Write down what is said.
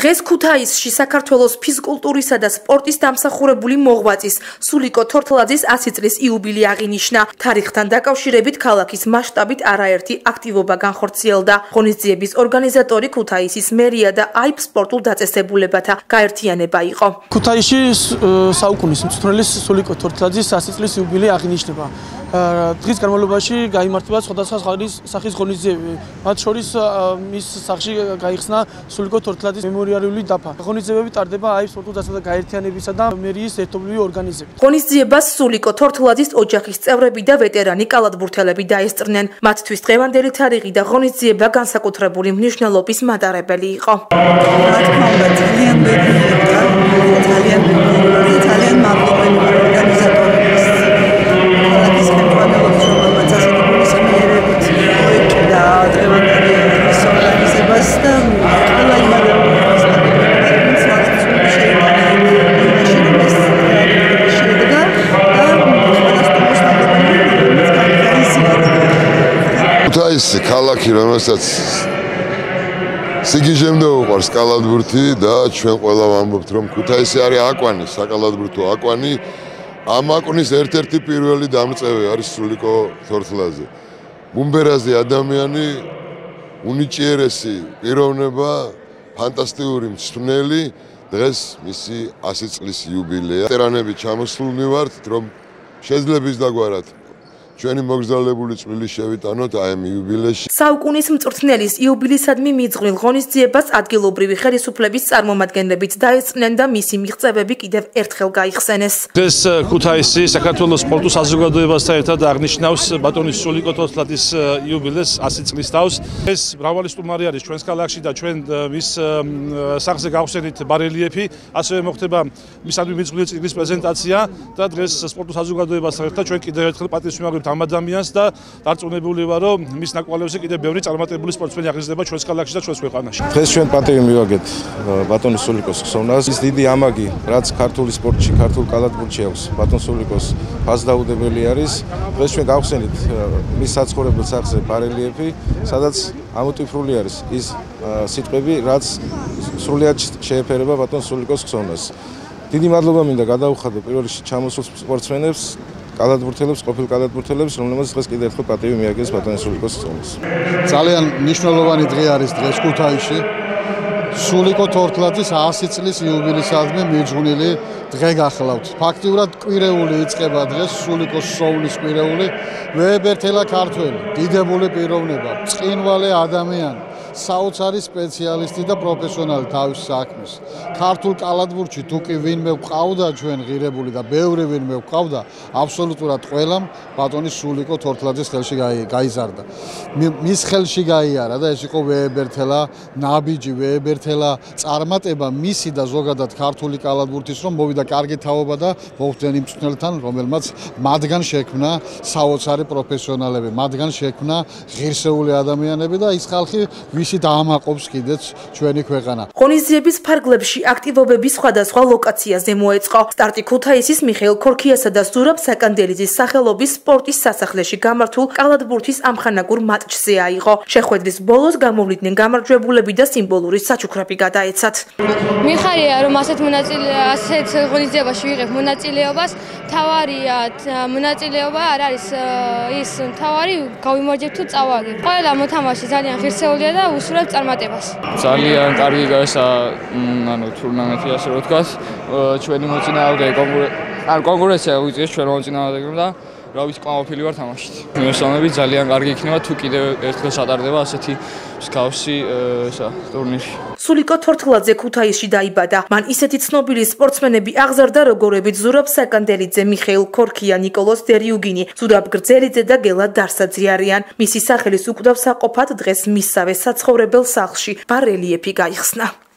დღეს ქუთაისში საქართველოს ფიზკულტურისა და სპორტის დამსახურებული მოღვაწის სულიკო თორთლაძის 100 წლის იუბილე აღინიშნა. თარიღთან დაკავშირებით ქალაქის მასშტაბით არაერთი აქტივობა განხორციელდა. ღონისძიების ორგანიზატორი ქუთაისის მერია და აიპ სპორტულ დაწესებულებათა გაერთიანება იყო. ქუთაისში საუკუნის მწვრთნელის სულიკო თორთლაძის 100 წლის იუბილე აღინიშნება. დღის განმავლობაში გამართება სხვადასხვა სახის ღონისძიებები. მათ შორის მის სახში გაიხსნა სულიკო თორთლაძის მემორიალური დაფა. ღონისძიებები ტარდება აი სპორტულ დასადა გაერთიანებისა და მერიის ერთობლივი ორგანიზებით. ღონისძიებას სულიკო თორთლაძის ოჯახის წევრები და ვეტერანი კალათბურთელები დაესწრნენ. მათთვის დღევანდელი თარიღი და ღონისძიება განსაკუთრებული მნიშვნელობის მატარებელი იყო. რა თქმა უნდა, ძალიან ძალიან მეგობრებია, ძალიან ქუთაისი ქალაქი რომელსაც სიგიჟემდე უყარს კალათბურთი და ჩვენ ყველა ვამბობთ რომ ქუთაისი არის აკვანი საკალათბურთო აკვანი. ამ აკვნის ერთ-ერთი პირველი დამწევი არის სულიკო თორთლაძე ბუმბერაზე ადამიანი უნიჭიერესი პიროვნება ფანტასტიკური მწვრთნელი დღეს მისი 100 წლის იუბილეა. ვეტერანები ჩამოსულნი ვართ რომ შეძლებს დაგვარად ჩვენი მოგზაურებული წვლილი შევიტანოთ აი ამ იუბილეში. საუკუნის მწვრთნელის იუბილისადმი მიძღვნილ ღონისძიებას ადგილობრივი ხელისუფლების წარმომადგენლებით დაეწნენ და მისი მიღწევები კიდევ ერთხელ გაიხსენეს. ეს ქუთაისი საქართველოს სპორტულ საზოგადოებასთან ერთად აღნიშნავს ბატონის სულიკო თოსლაძის იუბილეს 100 წლის თავს. ეს მრავალი სტუმარი არის ჩვენს ქალაქში და ჩვენ მის სახზე გავხსენით ბარელიეფი, ასევე მოხდება მისადმი მიძღვნილი წიგნის პრეზენტაცია და დღეს სპორტულ საზოგადოებასთან ერთად ჩვენ კიდევ ერთხელ პატივს ვიმაგრებთ ამ ადამიანს და დარწმუნებული ვარ რომ მის ნაკვალევზე კიდე ბევრი წარმატებული სპორტსმენი აღიზრდება ჩვენს ქალაქში და ჩვენს ქვეყანაში. დღეს ჩვენ პატივი მივაგეთ ბატონ სულიკოს ხსოვნას. ის დიდი ამაგი, რაც ქართული სპორტში, ქართულ კალათბურთში აქვს, ბატონ სულიკოს ფასდაუდებელი არის. დღეს ჩვენ გავხსენით მის საცხოვრებელ სახლზე ბარელიეფი, სადაც ამოტვიფრული არის ის სიტყვები, რაც სრულიად შეეფერება ბატონ სულიკოს ხსოვნას. დიდი მადლობა მინდა გადაუხადო პირველ რიგში ჩამოსულ სპორტსმენებს კალათბურთელებს, ყოფილ კალათბურთელებს, რომლებსაც დღეს კიდევ ერთხელ პატივი მიაგეს ბატონის სულიკოს სწავლის. ძალიან მნიშვნელოვანი დღე არის დღეს ქუთაისში. სულიკო თორთლაძის 100 წლის იუბილეისადმი მიძღვნილი დღე გახლავთ. ფაქტიურად კვირეული იწყება დღეს სულიკოს სოულის კვირეული. ვეებერთელა ქართველი, დიდებული პიროვნება, წინვალე ადამიანი. საოცარი სპეციალისტი და პროფესიონალი თავის საქმის. ქართულ კალათბურთში თუ კი ვინმე ყავდა ჩვენ ღირებული და ბევრი ვინმე ყავდა, აბსოლუტურად ყველამ ბატონის სულიკო თორთლაძის ხელში გაიზარდა. მის ხელში გაიარა და ეს იყო ვეებერთელა, ნაბიჯი ვეებერთელა წარმატება მისი და ზოგადად ქართული კალათბურთის რომ მოვიდა კარგი თაობა და მოხდნენ იმ წვნელთან, რომელმაც მათგან შექმნა საოცარი პროფესიონალები, მათგან შექმნა ღირსეული ადამიანები და ის ხალხი ვისი დაამაყობს კიდეც ჩვენი ქვეყანა. ღონისძიების ფარგლებში აქტივობები სხვადასხვა ლოკაციაზე მოეწყო. სტარტი ქუთაისის მიხეილ ქორქიასა და ზურაბ საკანდელიძის სახელობის სპორტის სასახლეში გამართულ კალათბურთის ამხანაგურ მატჩზე აიღო. შეხვედრის ბოლოს გამოვლიდნენ გამარჯვებულები და სიმბოლური საჩუქრები გადაეცათ. მიხარია რომ ასეთ მონაწილე ასეთ ღონისძიებაში ვიღებ მონაწილეობას. თავარია მონაწილეობა არ არის ის თავარი გავიმარჯვებ თუ წავაგებ. ყველა მოთამაშე ძალიან ღირსეულია და უსურვებს წარმატებას. ძალიან კარგი გასა ანუ თურნამენტი ასე რომ ვთქვა. ჩვენი მოწინააღმდეგე ან კონკურენცია უწევს ჩვენ მოწინააღმდეგემ და რა ვიცი კმაყოფილი ვარ თამაშით. მესამეები ძალიან კარგი იქნება თუ კიდევ ერთხელ ჩატარდება ასეთი მსგავსი ესა ტურნირი. სულიკო თორთლაძე ქუთაისში დაიბადა. მან ისეთი ცნობილი სპორტსმენები აღზარდა, როგორებიც ზურაბ საკანდელიძე, მიხეილ ქორქია, ნიკოლოზ დერიუგინი, ზურაბ გრძელიძე და გელა დარსაძე არიან. მისი სახელის უკვდავსაყოფად დღეს მისსავე საცხოვრებელ სახლში ბარელიეფი გაიხსნა.